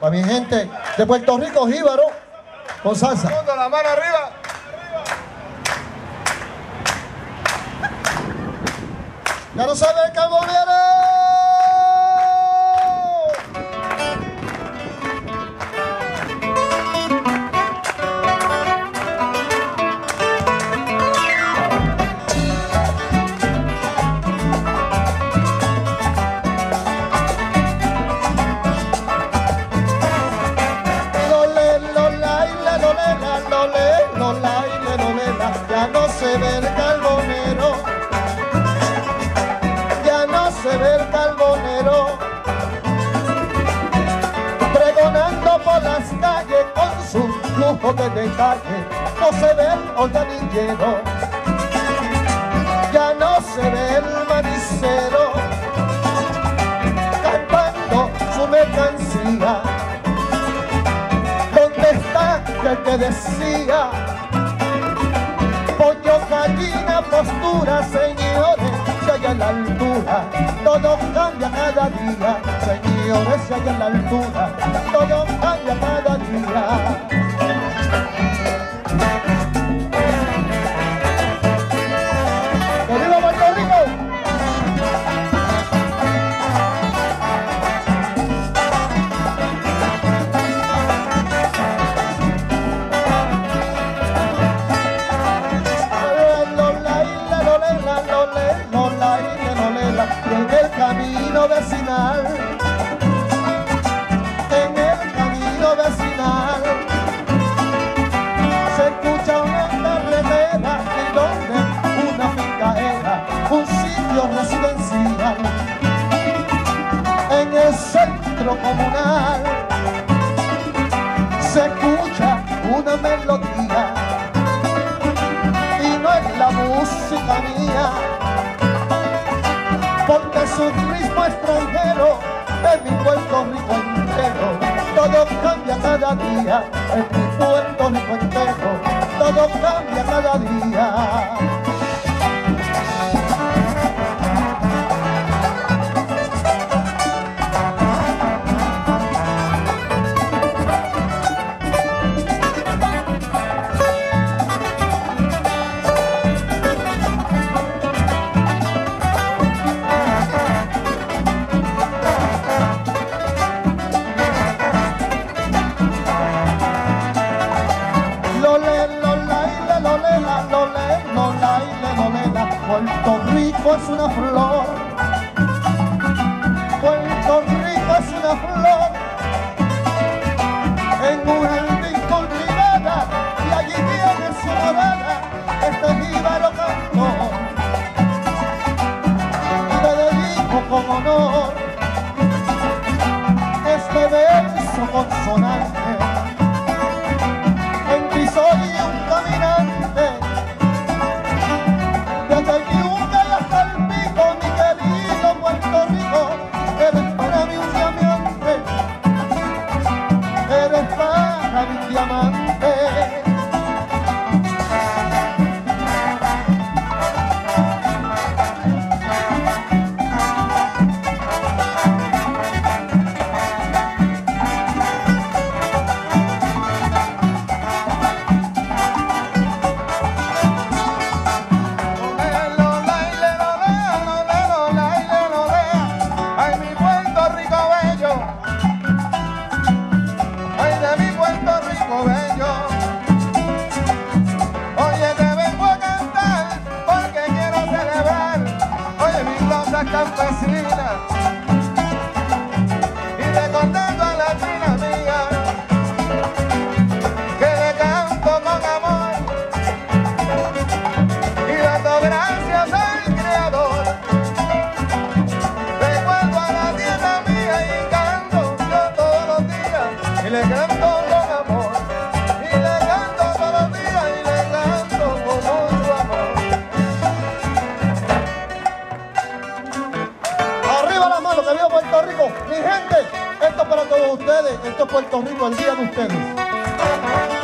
Para mi gente de Puerto Rico, Jíbaro, con salsa. la mano arriba. Ya no sabe el carbonero. Las calles con su lujo de detalle no se ve el organillero ya no se ve el manicero cantando su mercancía. ¿Dónde está el que decía pollo, gallina, postura, señores, se halla en la altura, todo cambia cada día, señores, se halla en la altura, todo cambia melodía y no es la música mía, porque es un ritmo extranjero de mi Puerto Rico entero. Todo cambia cada día en mi Puerto Rico entero. Puerto Rico es una flor. Puerto Rico es una flor. En un campesinas. Y recordando a la china mía que le canto con amor. Y dando gracias esto es para todos ustedes. Esto es Puerto Rico, el día de ustedes.